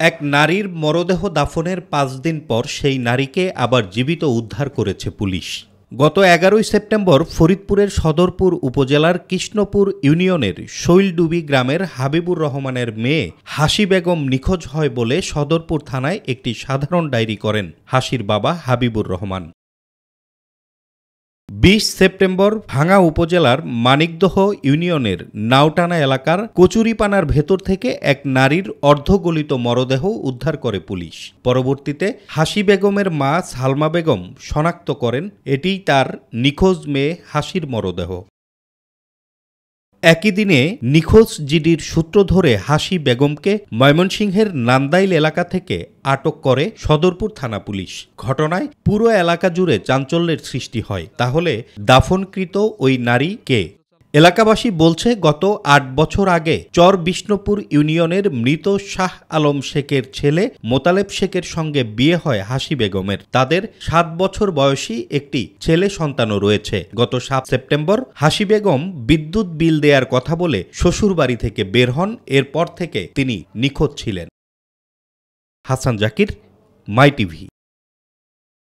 এক নারীর মরদেহ দাফনের পাঁচ দিন পর সেই নারীকে আবার জীবিত উদ্ধার করেছে পুলিশ। গত এগারোই সেপ্টেম্বর ফরিদপুরের সদরপুর উপজেলার কৃষ্ণপুর ইউনিয়নের শৈলডুবি গ্রামের হাবিবুর রহমানের মেয়ে হাসি বেগম নিখোঁজ হয় বলে সদরপুর থানায় একটি সাধারণ ডায়েরি করেন হাসির বাবা হাবিবুর রহমান। বিশ সেপ্টেম্বর ভাঙা উপজেলার মানিকদহ ইউনিয়নের নাওটানা এলাকার কচুরিপানার ভেতর থেকে এক নারীর অর্ধগলিত মরদেহ উদ্ধার করে পুলিশ। পরবর্তীতে হাসি বেগমের মা সালমা বেগম শনাক্ত করেন, এটিই তার নিখোঁজ মেয়ে হাসির মরদেহ। একই দিনে নিখোঁজ জিডির সূত্র ধরে হাসি বেগমকে ময়মনসিংহের নান্দাইল এলাকা থেকে আটক করে সদরপুর থানা পুলিশ। ঘটনায় পুরো এলাকা জুড়ে চাঞ্চল্যের সৃষ্টি হয়। তাহলে দাফনকৃত ওই নারী কে? এলাকাবাসী বলছে, গত আট বছর আগে চর বিষ্ণুপুর ইউনিয়নের মৃত শাহ আলম শেখের ছেলে মোতালেব শেখের সঙ্গে বিয়ে হয় হাসি বেগমের। তাদের সাত বছর বয়সী একটি ছেলে সন্তানও রয়েছে। গত সাত সেপ্টেম্বর হাসি বেগম বিদ্যুৎ বিল দেওয়ার কথা বলে শ্বশুরবাড়ি থেকে বের হন। এরপর থেকে তিনি নিখোঁজ ছিলেন। Hasan Zakir, My TV.